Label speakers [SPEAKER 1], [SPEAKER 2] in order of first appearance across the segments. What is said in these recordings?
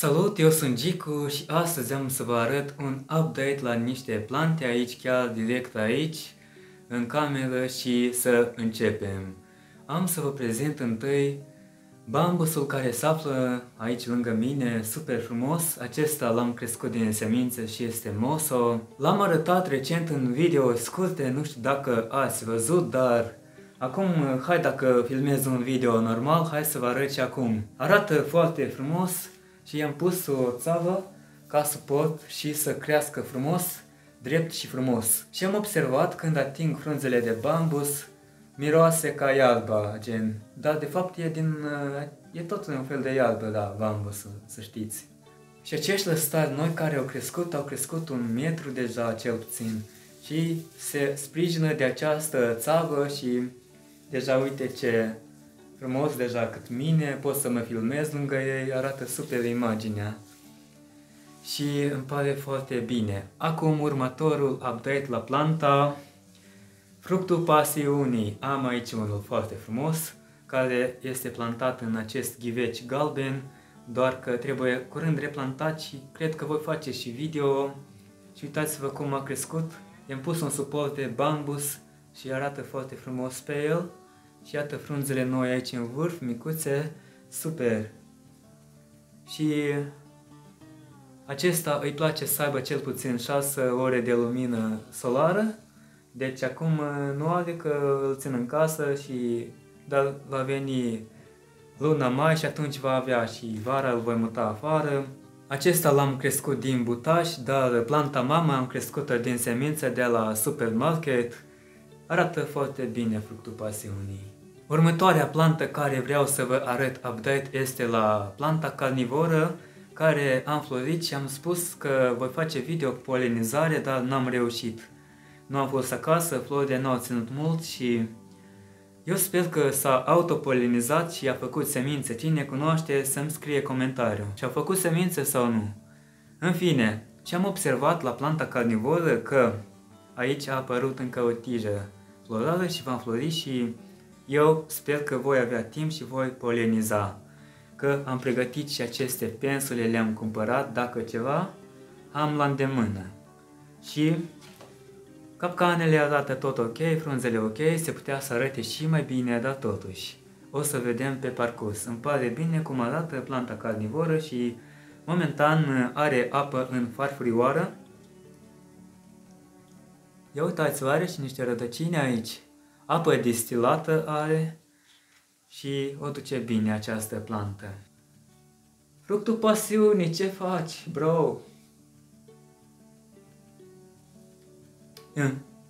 [SPEAKER 1] Salut, eu sunt Gicu și astăzi am să vă arăt un update la niște plante aici, chiar direct aici, în cameră și să începem. Am să vă prezint întâi bambusul care se află aici lângă mine, super frumos. Acesta l-am crescut din semințe și este moso. L-am arătat recent în video scurte, nu știu dacă ați văzut, dar Acum, hai dacă filmez un video normal, hai să vă arăt și acum. Arată foarte frumos, și i-am pus o țavă ca suport și să crească frumos, drept și frumos. Și am observat când ating frunzele de bambus, miroase ca ialba, gen. Dar de fapt e din, e tot un fel de ialbă, da, bambusul, să știți. Și acești lăstari noi care au crescut, au crescut un metru deja cel puțin. Și se sprijină de această țavă și deja uite ce frumos deja cât mine, pot să mă filmez lângă ei, arată super imaginea. Și îmi pare foarte bine. Acum următorul update la planta, fructul pasiunii. Am aici unul foarte frumos, care este plantat în acest ghiveci galben, doar că trebuie curând replantat și cred că voi face și video. Și uitați-vă cum a crescut. I-am pus un suport de bambus și arată foarte frumos pe el. Și iată frunzele noi aici în vârf, micuțe, super. Și acesta îi place să aibă cel puțin 6 ore de lumină solară, deci acum nu are că îl țin în casă și dar va veni luna mai și atunci va avea și vara îl voi muta afară. Acesta l-am crescut din butaș, dar planta mama am crescut din semințe de la supermarket. Arată foarte bine fructul pasiunii. Următoarea plantă care vreau să vă arăt update este la planta carnivoră care am florit și am spus că voi face video cu polenizare, dar n-am reușit. Nu am fost acasă, florile nu au ținut mult și eu sper că s-a autopolinizat și a făcut semințe. Cine cunoaște să-mi scrie comentariu. Și a făcut semințe sau nu? În fine, ce am observat la planta carnivoră că aici a apărut încă o tijă florală și va înflori și eu sper că voi avea timp și voi poleniza, că am pregătit și aceste pensule, le-am cumpărat, dacă ceva, am la îndemână. Și capcanele arată tot ok, frunzele ok, se putea să arate și mai bine, dar totuși. O să vedem pe parcurs. Îmi pare bine cum arată planta carnivoră și momentan are apă în farfurioară. Ia uitați-vă, are și niște rădăcini aici apă distilată are și o duce bine această plantă. Fructul pasiunii, ce faci, bro?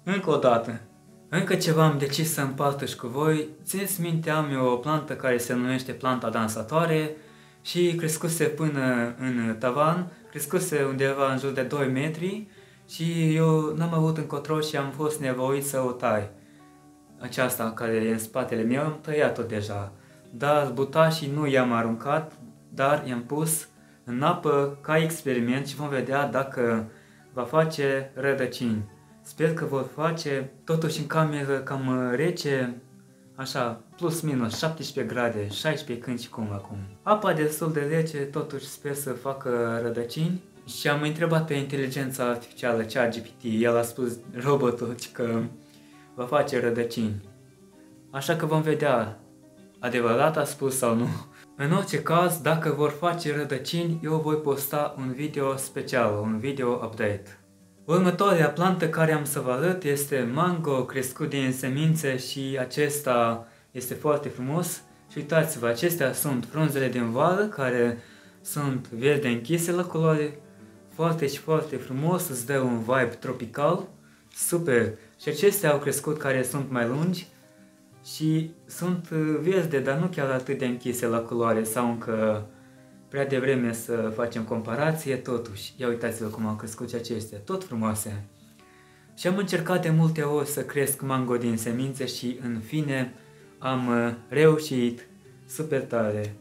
[SPEAKER 1] Încă o dată, încă ceva am decis să împărtăș cu voi. Țineți minte, am eu o plantă care se numește planta dansatoare și crescuse până în tavan, crescuse undeva în jur de 2 metri și eu n-am avut încotro și am fost nevoit să o tai aceasta care e în spatele meu, am tăiat-o deja. Dar butașii nu i-am aruncat, dar i-am pus în apă ca experiment și vom vedea dacă va face rădăcini. Sper că vor face totuși în cameră cam rece, așa, plus minus 17 grade, 16 când și cum acum. Apa destul de rece, totuși sper să facă rădăcini. Și am întrebat pe inteligența artificială, ChatGPT, el a spus robotul că va face rădăcini. Așa că vom vedea adevărat a spus sau nu. În orice caz, dacă vor face rădăcini, eu voi posta un video special, un video update. Următoarea plantă care am să vă arăt este mango crescut din semințe și acesta este foarte frumos. Și uitați-vă, acestea sunt frunzele din vară care sunt verde închise la culoare. Foarte și foarte frumos, îți dă un vibe tropical. Super! Și acestea au crescut care sunt mai lungi și sunt uh, verde, dar nu chiar atât de închise la culoare sau încă prea devreme să facem comparație, totuși, ia uitați-vă cum au crescut și acestea, tot frumoase. Și am încercat de multe ori să cresc mango din semințe și în fine am uh, reușit super tare.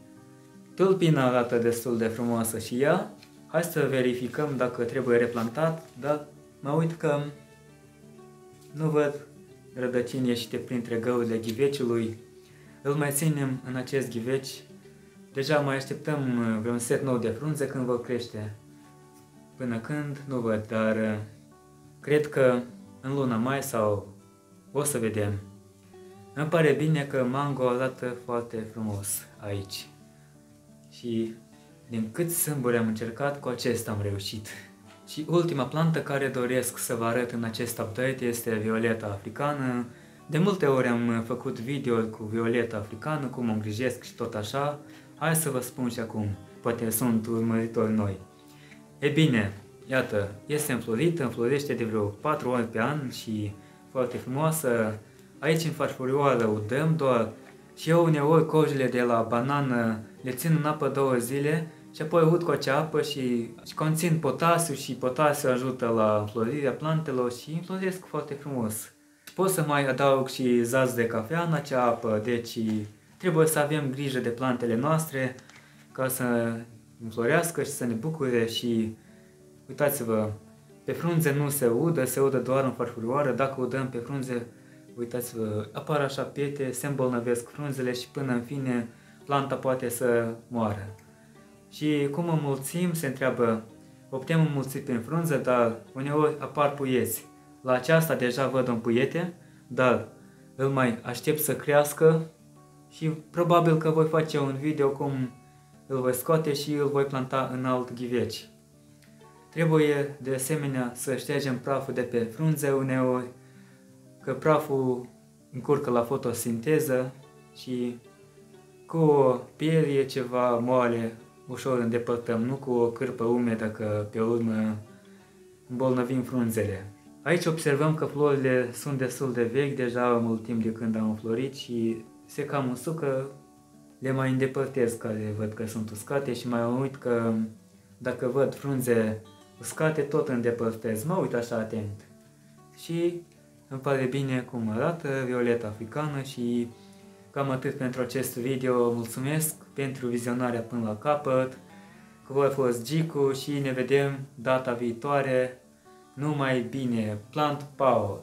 [SPEAKER 1] Tulpina arată destul de frumoasă și ea. Hai să verificăm dacă trebuie replantat, dar mă uit că nu văd rădăcini ieșite printre găurile ghiveciului. Îl mai ținem în acest ghiveci Deja mai așteptăm uh, vreun set nou de frunze când vor crește. Până când, nu văd, dar uh, cred că în luna mai sau o să vedem. Îmi pare bine că mango arată foarte frumos aici. Și din cât sâmburi am încercat, cu acesta am reușit. Și ultima plantă care doresc să vă arăt în acest update este violeta africană. De multe ori am făcut video cu violeta africană, cum o îngrijesc și tot așa. Hai să vă spun și acum, poate sunt urmăritori noi. E bine, iată, este înflorită, înflorește de vreo 4 ori pe an și foarte frumoasă. Aici în farfurioară o dăm doar și eu uneori cojile de la banană le țin în apă două zile și apoi ud cu acea apă și, și conțin potasiu și potasiu ajută la înflorirea plantelor și înfloresc foarte frumos. Pot să mai adaug și zaz de cafea în acea apă, deci trebuie să avem grijă de plantele noastre ca să înflorească și să ne bucure și uitați-vă, pe frunze nu se udă, se udă doar în farfurioară, dacă udăm pe frunze, uitați-vă, apar așa piete, se îmbolnăvesc frunzele și până în fine planta poate să moară. Și cum înmulțim, se întreabă, o putem înmulți prin frunză, dar uneori apar puieți. La aceasta deja văd un puiete, dar îl mai aștept să crească și probabil că voi face un video cum îl voi scoate și îl voi planta în alt ghiveci. Trebuie de asemenea să ștergem praful de pe frunze uneori, că praful încurcă la fotosinteză și cu o piele ceva moale ușor îndepărtăm, nu cu o cârpă umedă că pe urmă îmbolnăvim frunzele. Aici observăm că florile sunt destul de vechi, deja mult timp de când au înflorit și se cam usucă, le mai îndepărtez care văd că sunt uscate și mai uit că dacă văd frunze uscate, tot îndepărtez. Mă uit așa atent. Și îmi pare bine cum arată violeta africană și Cam atât pentru acest video, mulțumesc pentru vizionarea până la capăt. Cu voi a fost Gicu și ne vedem data viitoare. Numai bine, Plant Power!